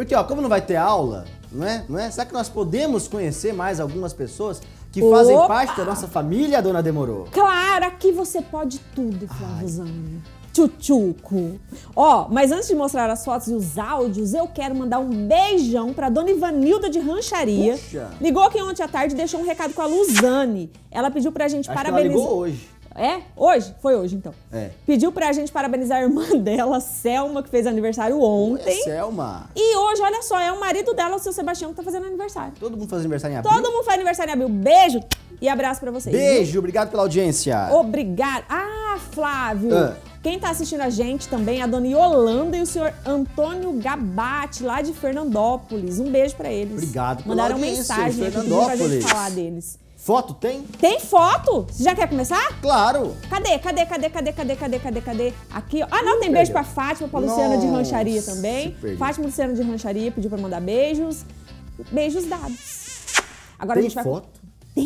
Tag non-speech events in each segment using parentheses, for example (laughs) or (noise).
Porque, ó, como não vai ter aula, não é? Não é? Será que nós podemos conhecer mais algumas pessoas que fazem Opa! parte da nossa família, dona Demorou? Claro, aqui você pode tudo, Flávio Zani. Tchutchuco. Ó, mas antes de mostrar as fotos e os áudios, eu quero mandar um beijão pra dona Ivanilda de Rancharia. Puxa. Ligou aqui ontem à tarde e deixou um recado com a Luzane. Ela pediu pra gente Acho que ela parabenizar. ligou hoje. É? Hoje? Foi hoje, então. É. Pediu pra gente parabenizar a irmã (laughs) dela, Selma, que fez aniversário É ontem. Selma. E hoje, olha só, é o marido dela, o seu Sebastião, que tá fazendo aniversário. Todo mundo faz aniversário em abril? Todo mundo faz aniversário em abril. Beijo e abraço pra vocês. viu? Beijo, obrigado pela audiência. Obrigada. Ah, Flávio. Ah. Quem tá assistindo a gente também é a dona Yolanda e o senhor Antônio Gabate, lá de Fernandópolis. Um beijo pra eles. Obrigado pela Mandaram audiência, mensagem aqui pra gente falar deles. Foto tem? Tem foto? Você já quer começar? Claro. Cadê? Cadê? Cadê? Cadê? Cadê? Cadê? Cadê? Cadê? Aqui, ó. Ah, não, tem beijo pra Fátima, pra Luciana de Rancharia também. Fátima Luciana de Rancharia pediu pra mandar beijos. Beijos dados. Agora a Tem gente vai. foto? Tem,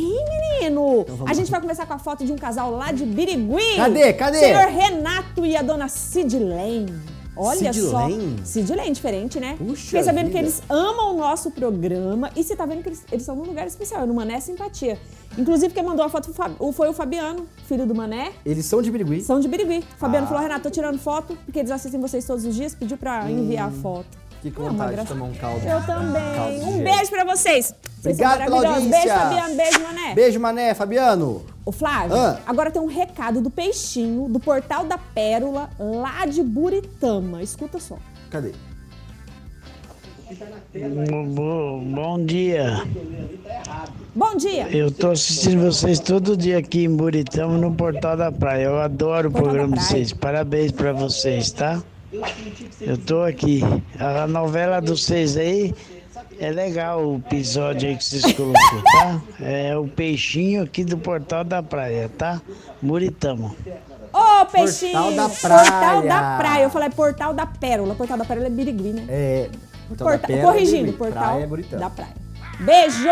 menino! Então a gente vai começar com a foto de um casal lá de Birigui. Cadê? Cadê? Senhor Renato e a dona Sidlane. Olha só. Sidlane? Sidlane, diferente, né? Puxa Fiquei sabendo vida. que eles amam o nosso programa e você tá vendo que eles, eles estão num lugar especial, no Mané Simpatia. Inclusive, quem mandou a foto foi o Fabiano, filho do Mané. Eles são de Birigui. São de Birigui. O Fabiano Ah. falou, Renato, tô tirando foto, porque eles assistem vocês todos os dias, pediu pra enviar a foto. Que É vontade de graça. tomar um caldo. Eu também. Caldo de um beijo pra vocês. Vocês Obrigado pela audiência. Beijo, Fabiano. Beijo, Mané. Beijo, Mané, Fabiano. Ô Flávio, Ah. agora tem um recado do Peixinho, do Portal da Pérola, lá de Buritama. Escuta só. Cadê? Bo- Bom dia. Bom dia. Eu tô assistindo vocês todo dia aqui em Buritama no Portal da Praia. Eu adoro o Portal da programa de vocês. Parabéns pra vocês, tá? Eu tô aqui. A novela dos seis aí é legal o episódio aí que vocês colocou, tá? É o peixinho aqui do Portal da Praia, tá? Buritama. Ô, Peixinho. Portal da Praia. Portal da Praia. Eu falei Portal da Pérola. Portal da Pérola é Birigui, né? É. Portal Porta- da Pérola, corrigindo, Birigui. Portal Praia é da Praia. Beijo!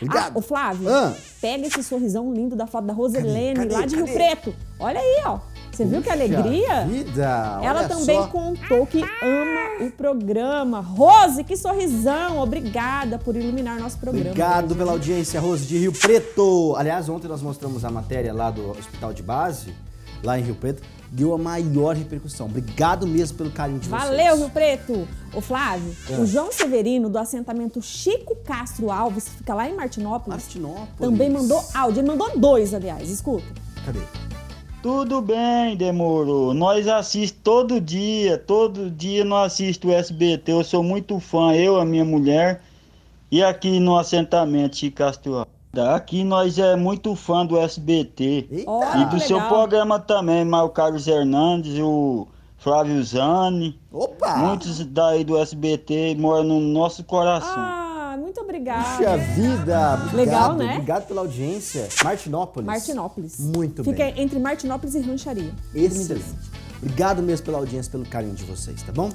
Obrigado. Ah, ô Flávio, Ah. pega esse sorrisão lindo da foto da Roselene, Cadê? lá de Cadê? Rio Preto. Olha aí, ó. Você viu que Puxa alegria? Vida, Ela também só. contou que ama o programa. Rose, que sorrisão! Obrigada por iluminar nosso programa. Obrigado pela audiência, Rose de Rio Preto. Aliás, ontem nós mostramos a matéria lá do Hospital de Base, lá em Rio Preto. Deu a maior repercussão. Obrigado mesmo pelo carinho de vocês. Valeu, Rio Preto! Ô Flávio, Ah. o João Severino, do assentamento Chico Castro Alves, que fica lá em Martinópolis, Martinópolis. também mandou áudio. Ele mandou dois, aliás, escuta. Cadê? Tudo bem, Demoro. Nós assistimos todo dia, todo dia nós assistimos o SBT. Eu sou muito fã, eu, a minha mulher, e aqui no assentamento de Castro. Aqui nós é muito fã do SBT. Eita. E do seu legal. programa também, mas o Carlos Hernandes, o Flávio Zani, Opa! muitos daí do SBT moram no nosso coração. Ah, obrigada. Puxa vida! Obrigado, Legal, né? Obrigado pela audiência. Martinópolis. Martinópolis. Muito Fica bem. entre Martinópolis e Rancharia. Excelente. Obrigado mesmo pela audiência, pelo carinho de vocês, tá bom?